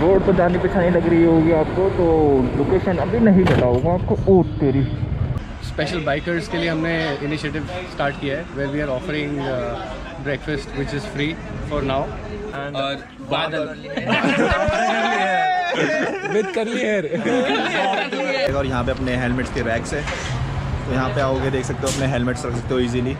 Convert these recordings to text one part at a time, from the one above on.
Road पर जाने पहचानी लग रही होगी आपको तो लोकेशन अभी नहीं होगा आपको। ओ तेरी। स्पेशल बाइकर्स के लिए हमने इनिशिएटिव स्टार्ट किया है where we are offering breakfast which is free for now और बादल। विद करली हेयर और यहाँ पे अपने हेलमेट्स के रैक्स है। तो यहाँ पे आओगे देख सकते हो अपने हेलमेट्स रख सकते हो easily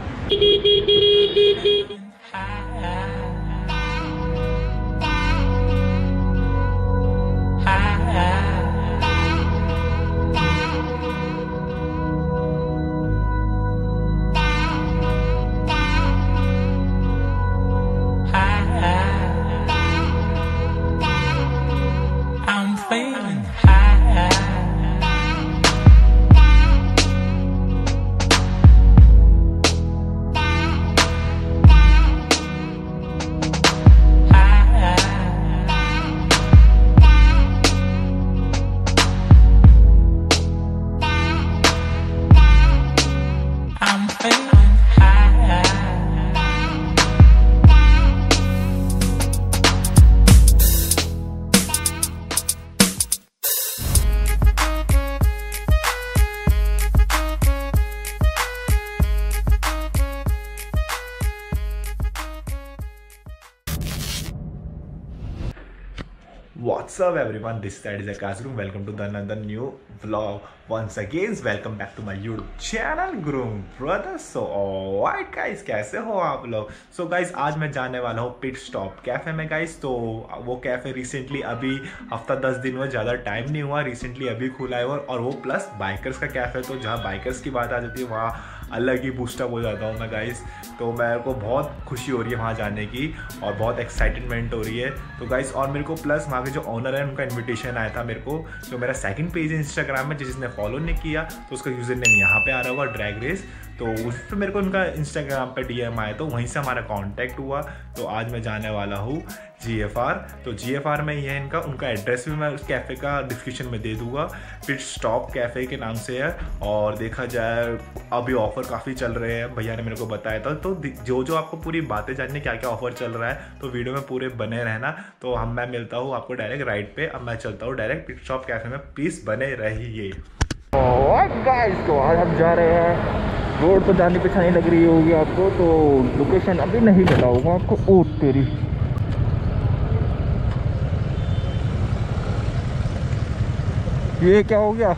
everyone this side is welcome to the new vlog once again welcome back to my YouTube channel groom brother so what guys कैसे हो आप लोग? सो गाइस आज मैं जाने वाला हूँ पिट स्टॉप कैफ़े में गाइस तो वो कैफ़े रिसेंटली अभी हफ़्ता दस दिन हुआ, ज़्यादा टाइम नहीं हुआ. रिसेंटली अभी खुला है और वो प्लस बाइकर्स का कैफ़े तो जहाँ बाइकर्स की बात आ जाती है, वहाँ अलग ही बूस्टअप हो जाता हूँ मैं गाइस तो मेरे को बहुत खुशी हो रही है वहाँ जाने की और बहुत एक्साइटमेंट हो रही है. तो गाइस और मेरे को प्लस वहाँ के जो ऑनर है, उनका इन्विटेशन आया था मेरे को. जो मेरा सेकंड पेज है इंस्टाग्राम में जिसने फॉलो नहीं किया तो उसका यूज़र नेम यहाँ पर आ रहा होगा ड्रैग रेस तो उस पर मेरे को उनका इंस्टाग्राम पे डीएम आया तो वहीं से हमारा कॉन्टैक्ट हुआ. तो आज मैं जाने वाला हूँ. जी एफ़ आर तो जी एफ़ आर में ये है इनका। उनका एड्रेस भी मैं उस कैफ़े का डिस्क्रिप्शन में दे दूँगा। फिर स्टॉप कैफ़े के नाम से है और देखा जाए, अभी ऑफ़र काफ़ी चल रहे हैं। भैया ने मेरे को बताया था। तो जो जो आपको पूरी बातें जाननी क्या क्या ऑफ़र चल रहा है तो वीडियो में पूरे बने रहना। तो हम, मैं मिलता हूँ आपको डायरेक्ट राइड पे। अब मैं चलता हूँ डायरेक्ट पिट स्टॉप कैफ़े में। प्लीज़ बने रहिए। गाइस तो आज हम जा रहे हैं। रोड पर जाने पहचानी लग रही होगी आपको तो लोकेशन अभी नहीं बताऊँगा आपको। ओ, तेरी। ये क्या हो गया?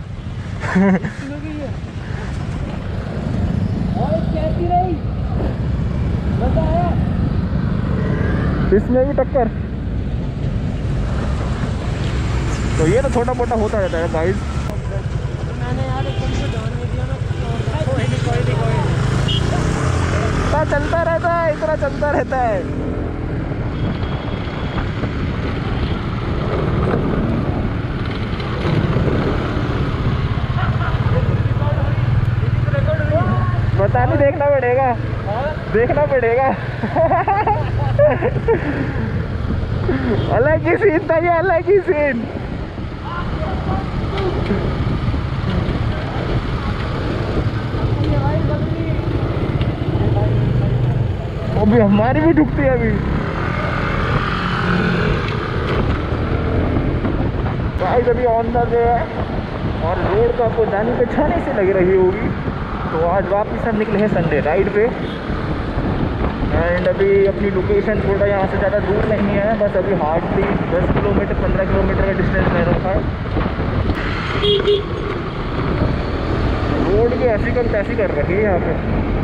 इसमें भी टक्कर। तो ये तो छोटा मोटा होता रहता है गाइस चलता रहता है, इतना चलता रहता है। नहीं देखना पड़ेगा। देखना पड़ेगा। अलग ही सीन था ये, अलग ही सीन अभी हमारी भी डूबती है अभी। गाइस अभी ऑन द वे है। और रोड तो आपको जानी पहचाने से लग रही होगी। तो आज वापस हम निकले हैं संडे राइड पे? एंड अभी अपनी लोकेशन थोड़ा यहाँ से ज़्यादा दूर नहीं है, बस अभी हार्डली 10 किलोमीटर 15 किलोमीटर का डिस्टेंस रह रखा है रोड भी ऐसी कम तैसी कर रखी है यहाँ पे।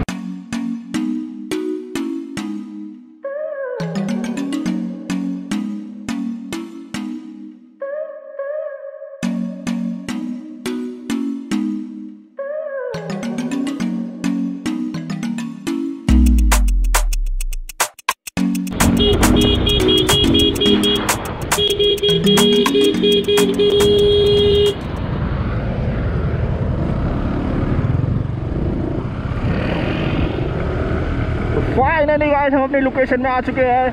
अपनी लोकेशन में आ चुके हैं।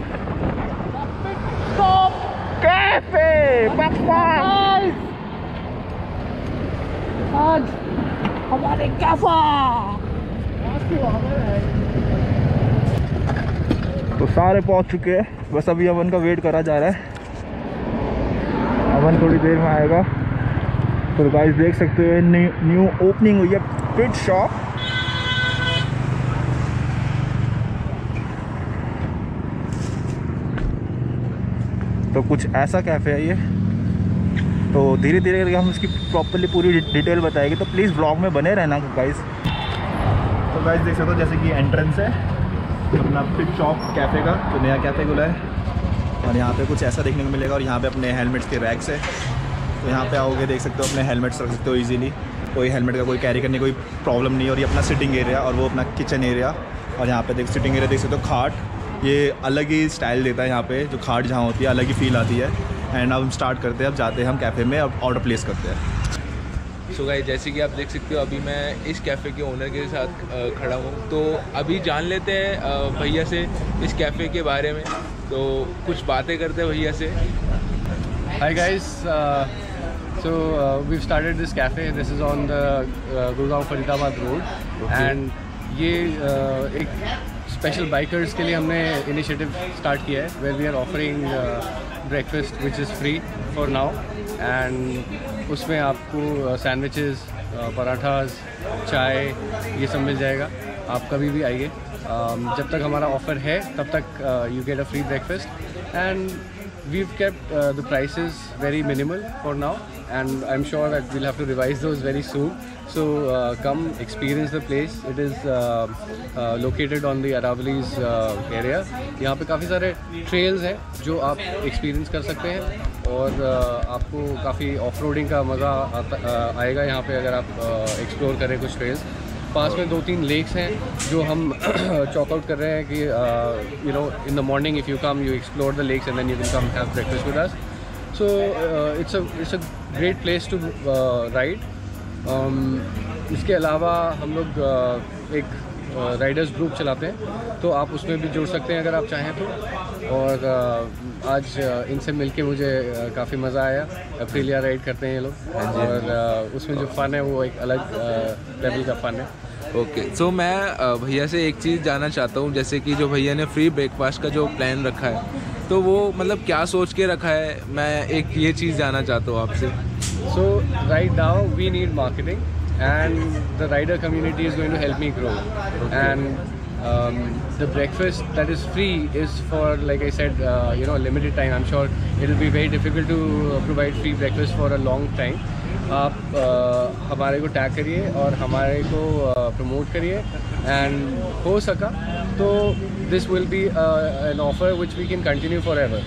कैफ़े पप्पा आज हमारे कैफा तो सारे पहुँच चुके हैं। बस अभी अमन का वेट करा जा रहा है। अमन थोड़ी देर में आएगा। तो गाइस देख सकते हो न्यू न्यू ओपनिंग हुई है। पिट शॉप तो कुछ ऐसा कैफ़े है ये। तो धीरे धीरे करके हम इसकी प्रॉपरली पूरी डिटेल बताएँगे। तो प्लीज़ ब्लॉग में बने रहना गाइस तो गाइस देख सकते हो जैसे कि एंट्रेंस है। अपना पिक शॉप कैफ़े का, जो नया कैफ़े खुला है। और यहाँ पे कुछ ऐसा देखने को मिलेगा। और यहाँ पे अपने हेलमेट्स के रैक्स है। तो यहाँ पे आओगे, देख सकते हो, अपने हेलमेट्स रख सकते हो इजीली कोई हेलमेट का कोई कैरी करने कोई प्रॉब्लम नहीं और ये अपना सिटिंग एरिया और वो अपना किचन एरिया और यहाँ पे देख सिटिंग एरिया देख सकते हो, खाट। ये अलग ही स्टाइल देता है यहाँ पे जो खाट जहाँ होती है अलग ही फील आती है। एंड अब हम स्टार्ट करते हैं अब जाते हैं हम कैफ़े में अब ऑर्डर प्लेस करते हैं। सो गाइस जैसे कि आप देख सकते हो अभी मैं इस कैफ़े के ओनर के साथ खड़ा हूँ। तो अभी जान लेते हैं भैया से इस कैफ़े के बारे में। तो कुछ बातें करते हैं भैया से। Hi guys, so we uh, this cafe this is on uh, Gurgaon Faridabad road. And ये uh, एक स्पेशल बाइकर्स के लिए हमने इनिशिएटिव स्टार्ट किया है where we are offering breakfast which is free for now and उसमें आपको sandwiches parathas चाय ये सब मिल जाएगा। आप कभी भी आइए। Um, जब तक हमारा ऑफ़र है तब तक you get a free breakfast and we've kept uh, the prices very minimal for now. And i'm sure that we'll have to revise those very soon. So uh, come experience the place. It is uh, uh, located on the Aravallis uh, area. यहाँ पे काफ़ी सारे trails हैं जो आप experience कर सकते हैं और uh, आपको काफ़ी off-roading का मज़ा uh, आएगा यहाँ पे अगर आप uh, explore करें कुछ trails. पास में दो तीन लेक्स हैं जो हम चॉक आउट कर रहे हैं कि uh, you know in the morning if you come you explore the lakes and then you can come have breakfast with us so it's a it's a great place to ride इसके अलावा हम लोग एक Riders group चलाते हैं। तो आप उसमें भी जुड़ सकते हैं अगर आप चाहें तो। और आज इनसे मिलके मुझे काफ़ी मज़ा आया। अप्रीलिया राइड करते हैं ये लोग। और uh, उसमें जो फ़न है वो एक अलग लेवल का फ़न है। Okay okay. सो so, मैं भैया से एक चीज़ जानना चाहता हूँ। जैसे कि जो भैया ने फ्री ब्रेकफास्ट का जो प्लान रखा है तो वो मतलब क्या सोच के रखा है? मैं एक ये चीज़ जानना चाहता हूँ आपसे। So right now we need marketing, and the rider community is going to help me grow. And um, the breakfast that is free is for, like I said, uh, you know, limited time. I'm sure it will be very difficult to uh, provide free breakfast for a long time. आप uh, हमारे को tag करिए और हमारे को promote करिए and हो सका तो this will be an offer which we can continue forever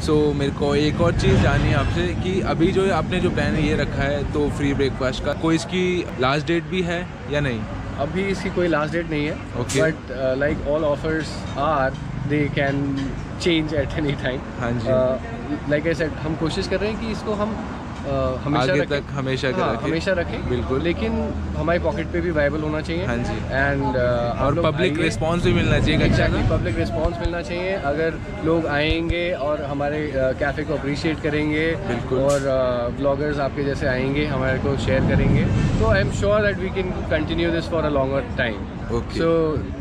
so so, मेरे को एक और चीज़ जाननी है आपसे कि अभी जो आपने जो प्लान ये रखा है तो फ्री ब्रेकफास्ट का कोई इसकी लास्ट डेट भी है या नहीं अभी इसकी कोई लास्ट डेट नहीं है. But like all offers are they can change at any time हाँ जी। लाइक आई सेड हम कोशिश कर रहे हैं कि इसको हम uh, हमेशा आगे तक हमेशा हाँ, रखें। हमेशा रखें बिल्कुल। लेकिन हमारी पॉकेट पे भी वायबल होना चाहिए हाँ जी। एंड और पब्लिक रिस्पॉन्स भी मिलना चाहिए अच्छा एग्जैक्टली पब्लिक रिस्पांस मिलना चाहिए अगर लोग आएँगे और हमारे कैफ़े को अप्रिशिएट करेंगे बिल्कुल। और ब्लॉगर्स आपके जैसे आएँगे हमारे को शेयर करेंगे तो I am sure that we can continue this for a longer time. So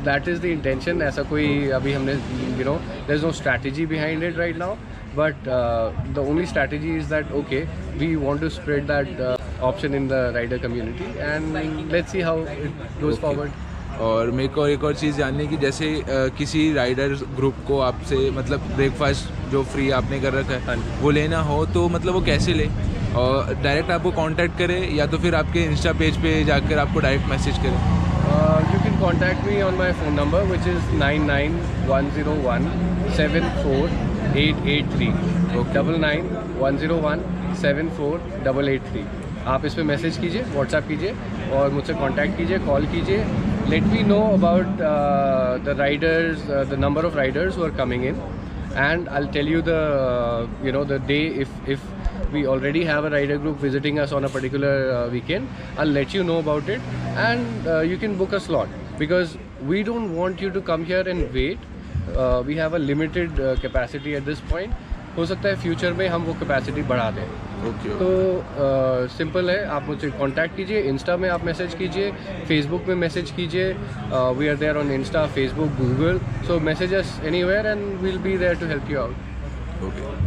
that is the intention ऐसा कोई अभी हमने you know there is no strategy behind it right now but uh, the only strategy is that okay we want to spread that uh, option in the rider community and let's see how it goes okay. forward. और मेरे को एक और चीज़ जाननी कि जैसे आ, किसी rider group को आपसे मतलब ब्रेकफास्ट जो फ्री आपने कर रखा है हाँ वो लेना हो तो मतलब वो कैसे ले? और डायरेक्ट आपको कांटेक्ट करे या तो फिर आपके इंस्टा पेज पे जाकर आपको डायरेक्ट मैसेज करे? You can contact me on my phone number which is nine nine one zero one seven four eight eight three. Double nine one zero one seven four double eight three. आप इस पर message कीजिए WhatsApp कीजिए और मुझसे contact कीजिए call कीजिए let me know about the riders the number of riders who are coming in and I'll tell you the uh, you know the day if if we already have a rider group visiting us on a particular uh, weekend I'll let you know about it and uh, you can book a slot because we don't want you to come here and wait uh, have a limited capacity at this point हो सकता है future में हम वो capacity बढ़ा दें। Okay तो simple uh, है आप मुझसे कांटेक्ट कीजिए इंस्टा में आप मैसेज कीजिए फेसबुक में मैसेज कीजिए we are there on Insta Facebook Google so message us anywhere and we'll be there to help you out okay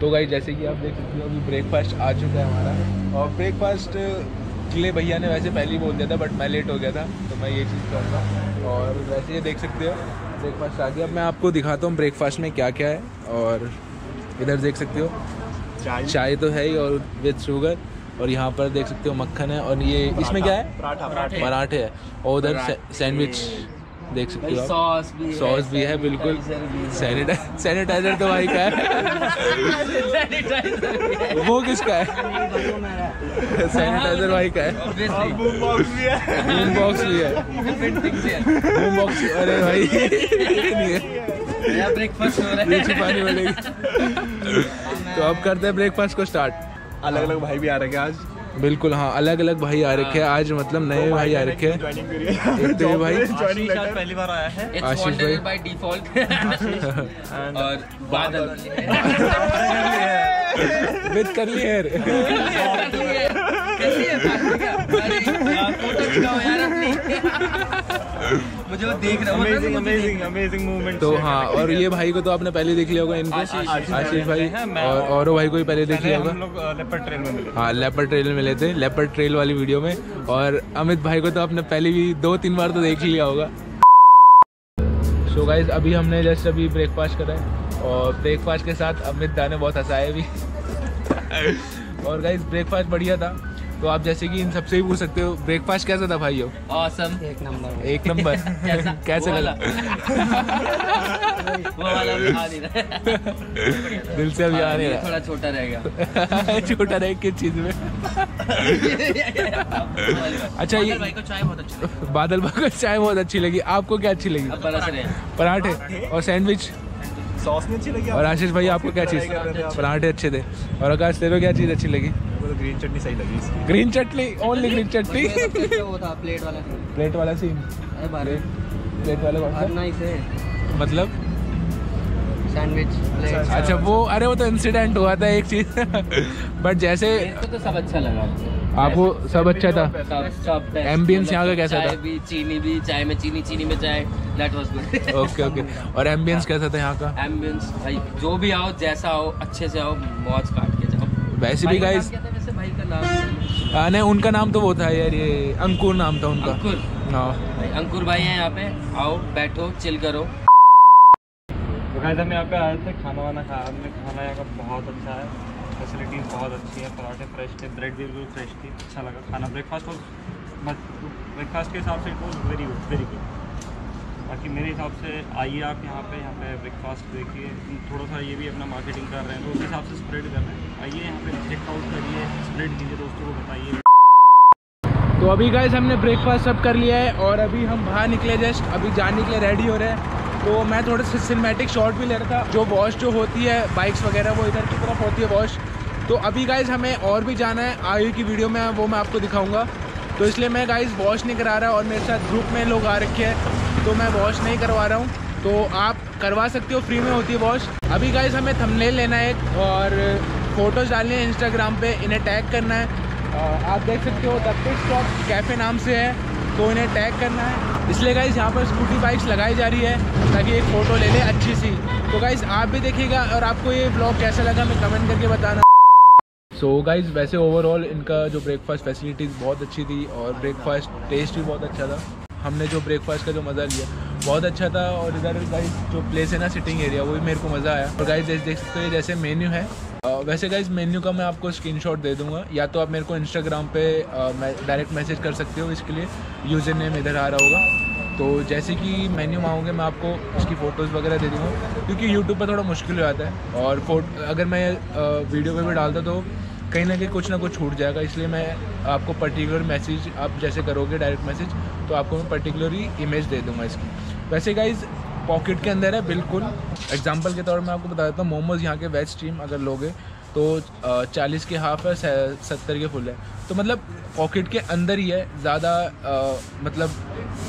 तो गाइस जैसे कि आप देख सकते हो अभी ब्रेकफास्ट आ चुका है हमारा। और ब्रेकफास्ट के भैया ने वैसे पहले ही बोल दिया था बट मैं लेट हो गया था तो मैं ये चीज़ करूँगा। और वैसे ये देख सकते हो ब्रेकफास्ट आ गया। अब मैं आपको दिखाता हूँ ब्रेकफास्ट में क्या क्या है और इधर देख सकते हो। चाय। चाय तो है ही और विद शुगर और यहाँ पर देख सकते हो मक्खन है और ये इसमें क्या है? पराठे पराठे। है। और उधर सैंडविच देख सकते हो सॉस भी सॉस भी है बिल्कुल। सैनिटाइजर तो भाई का है। वो किसका है? सैनिटाइजर भाई का है। बूम बॉक्स भी है। बूम बॉक्स भी है। बूम बॉक्स अरे भाई नहीं ब्रेकफास्ट हो रहा छुपानी पड़ेगी तो अब करते हैं ब्रेकफास्ट को स्टार्ट अलग अलग भाई भी आ रहे हैं आज। बिल्कुल हाँ अलग अलग भाई आ रखे हैं। आज मतलब नए भाई आ रखे हैं। एक तो भाई। पहली बार आया है। आशीष भाई। बाय डिफ़ॉल्ट और बादल। विद कर्ली हेयर कैसी है बादल क्या? अरे यार, फ़ोटो दिखाओ यार अपनी। मुझे वो देख रहा अमेजिंग अमेजिंग अमेजिंग मूवमेंट तो हाँ। और ये भाई को तो आपने पहले देख लिया होगा इनको। आशीष भाई और औरों भाई को भी पहले देख लिया होगा। हम लोग में मिले। हाँ लेपर्ड ट्रेल में मिले थे लेपर्ड ट्रेल वाली वीडियो में। और अमित भाई को तो आपने पहले भी दो तीन बार तो देख ही लिया होगा। सो गाइज़ अभी हमने जस्ट अभी ब्रेकफास्ट करा है। और ब्रेकफास्ट के साथ अमित दा ने बहुत हंसाया भी। और गाइज़ ब्रेकफास्ट बढ़िया था। तो आप जैसे कि इन सबसे ही पूछ सकते हो ब्रेकफास्ट कैसा था भाई ऑसम एक नंबर। एक नंबर। कैसे? लगा? वो वाला भी आ नहीं रहा। दिल से अभी आ नहीं रहा। थोड़ा छोटा रहेगा। छोटा रहे किस चीज़ में? अच्छा ये भाई को चाय बहुत अच्छी लगी। बादल भाई को चाय बहुत अच्छी लगी। आपको क्या अच्छी लगी? रहे। पराठे और सैंडविच सॉस नहीं अच्छी लगी और आशीष भाई आपको क्या चीज़? पराठे अच्छे थे। और आकाश तेरे को क्या चीज़ अच्छी लगी? ग्रीन चटनी सही लगी इसकी। ग्रीन चटनी ओनली ग्रीन चटनी वो था प्लेट वाला प्लेट वाला सीन अरे बारे। प्लेट वाला कौन सा? नाइस है। मतलब? सैंडविच अच्छा वो अरे वो तो इंसिडेंट हुआ था एक चीज़। बट जैसे तो सब अच्छा लगा। आपको सब अच्छा था। सब सब best। Ambience यहाँ का कैसा था? भी चीनी भी चाय में चीनी चीनी में चाय। That was good okay okay और एम्बियंस कैसा था यहाँ का? एम्बियंस भाई जो भी आओ जैसा आओ अच्छे से आओ मौज काट के जाओ। वैसे भी गाइस नाम? नहीं उनका नाम तो वो था यार ये अंकुर नाम था उनका। अंकुर? हाँ। भाई अंकुर भाई हैं यहाँ पे। आओ बैठो चिल करो। तो हम यहाँ पे आए थे खाना वाना खाया हमने खाना यहाँ का बहुत अच्छा है। फैसिलिटीज़ बहुत अच्छी है पराठे फ्रेश थे ब्रेड भी बिल्कुल फ्रेश थी अच्छा लगा खाना। ब्रेकफास्ट वॉज़ ब्रेकफास्ट के हिसाब से it was very good very good बाकी मेरे हिसाब से आइए आप यहाँ पे यहाँ पे ब्रेकफास्ट देखिए। थोड़ा सा ये भी अपना मार्केटिंग कर रहे हैं तो उस हिसाब से स्प्रेड कर रहे हैं। आइए यहाँ पे चेकआउट करिए स्प्रेड कीजिए दोस्तों को बताइए। तो अभी गाइस हमने ब्रेकफास्ट सब कर लिया है और अभी हम बाहर निकले जस्ट अभी जाने के लिए रेडी हो रहे हैं। तो मैं थोड़ा सा सिनेमेटिक शॉट भी ले रहा था, जो वॉश जो होती है बाइक्स वगैरह, वो इधर की तरफ़ होती है वॉश तो अभी गाइज़ हमें और भी जाना है आयु की वीडियो में, वो मैं आपको दिखाऊँगा। तो इसलिए मैं गाइज़ वॉश नहीं करा रहा और मेरे साथ ग्रुप में लोग आ रखे हैं। तो मैं वॉश नहीं करवा रहा हूँ तो आप करवा सकते हो फ्री में होती है वॉश अभी गाइज़ हमें थंबनेल लेना है और फ़ोटोज़ डालनी है इंस्टाग्राम पे, इन्हें टैग करना है. आप देख सकते हो द पिट स्टॉप कैफ़े नाम से है तो इन्हें टैग करना है. इसलिए गाइज़ यहाँ पर स्कूटी बाइक्स लगाई जा रही है, ताकि एक फ़ोटो ले लें अच्छी सी. तो गाइज़ आप भी देखिएगा, और आपको ये ब्लॉग कैसा लगा मैं कमेंट करके बताना. सो so गाइज़ वैसे ओवरऑल इनका जो ब्रेकफास्ट फैसिलिटीज़ बहुत अच्छी थी, और ब्रेकफास्ट टेस्ट भी बहुत अच्छा था. हमने जो ब्रेकफास्ट का जो मज़ा लिया, बहुत अच्छा था और इधर गाइज़ जो प्लेस है ना सिटिंग एरिया वो भी मेरे को मज़ा आया। और गाइज़ देख सकते हो जैसे मेन्यू है। वैसे गाइज़ मेन्यू का मैं आपको स्क्रीनशॉट दे दूँगा, या तो आप मेरे को इंस्टाग्राम पे डायरेक्ट मैसेज कर सकते हो, इसके लिए यूज़र नेम इधर आ रहा होगा। तो जैसे कि मेन्यू मांगोगे मैं आपको उसकी फ़ोटोज़ वगैरह दे दूँगा, क्योंकि यूट्यूब पर थोड़ा मुश्किल हो जाता है। और फोट अगर मैं वीडियो पे भी डालता तो कहीं ना कहीं कुछ ना कुछ छूट जाएगा, इसलिए मैं आपको पर्टिकुलर मैसेज आप जैसे करोगे डायरेक्ट मैसेज तो आपको मैं पर्टिकुलरली इमेज दे दूँगा इसकी। वैसे गाइज़ पॉकेट के अंदर है बिल्कुल। एग्जांपल के तौर में आपको बता देता हूँ मोमोज़ यहाँ के वेज स्ट्रीम अगर लोगे तो चालीस के हाफ़ है सत्तर के फुल है। तो मतलब पॉकेट के अंदर ही है ज़्यादा मतलब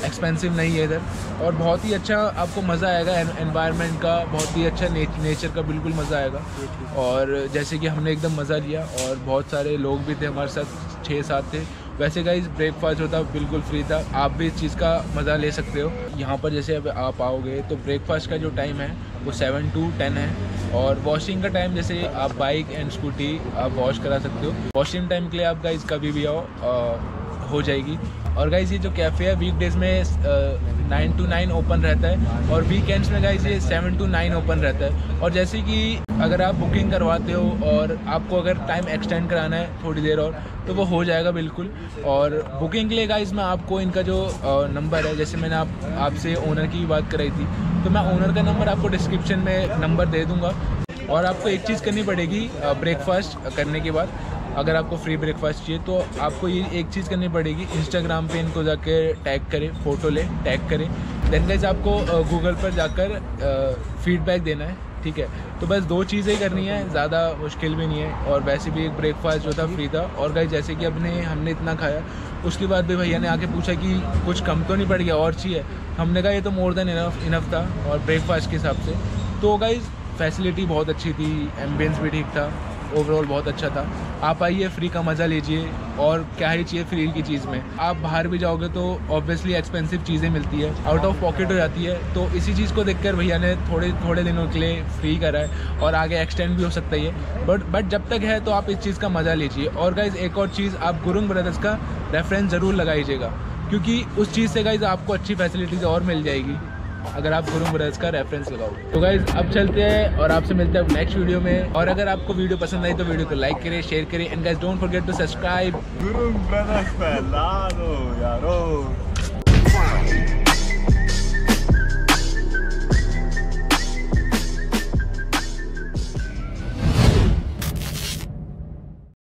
एक्सपेंसिव नहीं है इधर। और बहुत ही अच्छा आपको मज़ा आएगा एनवायरनमेंट का बहुत ही अच्छा ने, नेचर का बिल्कुल मज़ा आएगा। और जैसे कि हमने एकदम मज़ा लिया और बहुत सारे लोग भी थे हमारे साथ छः सात थे। वैसे गाइज़ ब्रेकफास्ट होता बिल्कुल फ्री था। आप भी इस चीज़ का मज़ा ले सकते हो। यहाँ पर जैसे अब आप आओगे तो ब्रेकफास्ट का जो टाइम है, वो सेवन टू टेन है। और वॉशिंग का टाइम जैसे आप बाइक एंड स्कूटी आप वॉश करा सकते हो। वॉशिंग टाइम के लिए आप गाइज़ कभी भी आओ हो जाएगी। और गाइज़ ये जो कैफ़े है वीक डेज़ में नाइन टू नाइन ओपन रहता है और वीकेंड्स में गाइज़ ये सेवन टू नाइन ओपन रहता है। और जैसे कि अगर आप बुकिंग करवाते हो और आपको अगर टाइम एक्सटेंड कराना है थोड़ी देर और तो वो हो जाएगा बिल्कुल। और बुकिंग के लिए गाइज़ मैं आपको इनका जो नंबर है, जैसे मैंने आप, आपसे ओनर की बात कराई थी तो मैं ओनर का नंबर आपको डिस्क्रिप्शन में नंबर दे दूँगा। और आपको एक चीज़ करनी पड़ेगी ब्रेकफास्ट करने के बाद। अगर आपको फ्री ब्रेकफास्ट चाहिए तो आपको ये एक चीज़ करनी पड़ेगी। इंस्टाग्राम पे इनको जाके टैग करें फ़ोटो लें टैग करें। देन गाइज़ आपको गूगल पर जाकर फीडबैक देना है, ठीक है? तो बस दो चीज़ें करनी है, ज़्यादा मुश्किल भी नहीं है, और वैसे भी एक ब्रेकफास्ट जो था फ्री था। और गाइज़ जैसे कि अपने, हमने इतना खाया, उसके बाद भी भैया ने आके पूछा कि कुछ कम तो नहीं पड़ गया, और चाहिए। हमने कहा, ये तो मोर देन इनफ इनफ था, और ब्रेकफास्ट के हिसाब से। तो गाइज़ फैसिलिटी बहुत अच्छी थी एम्बियंस भी ठीक था। ओवरऑल बहुत अच्छा था। आप आइए फ्री का मज़ा लीजिए और क्या ही चाहिए फ्री की चीज़ में। आप बाहर भी जाओगे तो ऑब्वियसली एक्सपेंसिव चीज़ें मिलती है। आउट ऑफ़ पॉकेट हो जाती है। तो इसी चीज़ को देखकर भैया ने थोड़े थोड़े दिनों के लिए फ्री करा है और आगे एक्सटेंड भी हो सकता है बट बट जब तक है तो आप इस चीज़ का मज़ा लीजिए। और गाइज़ एक और चीज़, आप गुरुंग ब्रदर्स का रेफरेंस ज़रूर लगाइएगा। क्योंकि उस चीज़ से गाइज़ आपको अच्छी फैसिलिटीज़ और मिल जाएगी। अगर आप गुरु ब्रदर्स का रेफरेंस लगाओ। तो गाइज़ अब चलते हैं और आपसे मिलते हैं नेक्स्ट वीडियो में। और अगर आपको वीडियो पसंद आई तो वीडियो को लाइक करें शेयर करें। And guys don't forget to subscribe Brothers, pelado.